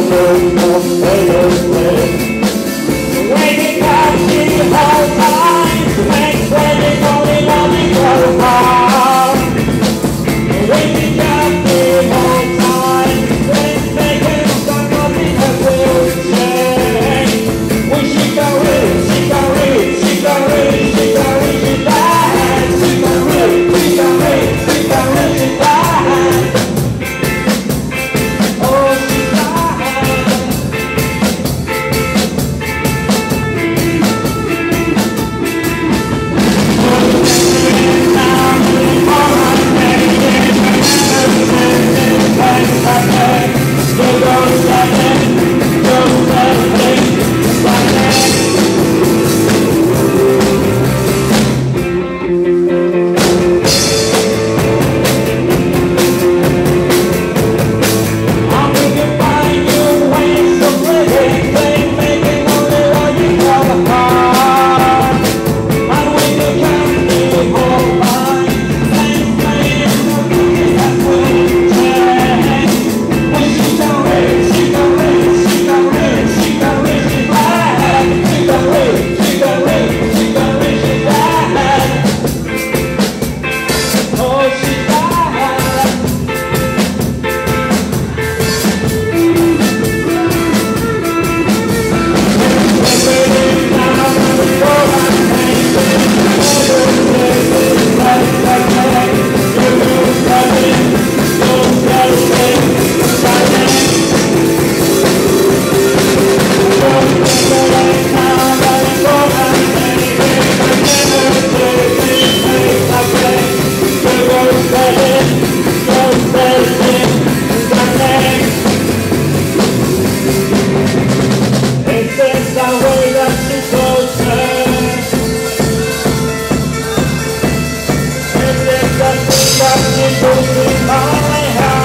nơi open my heart.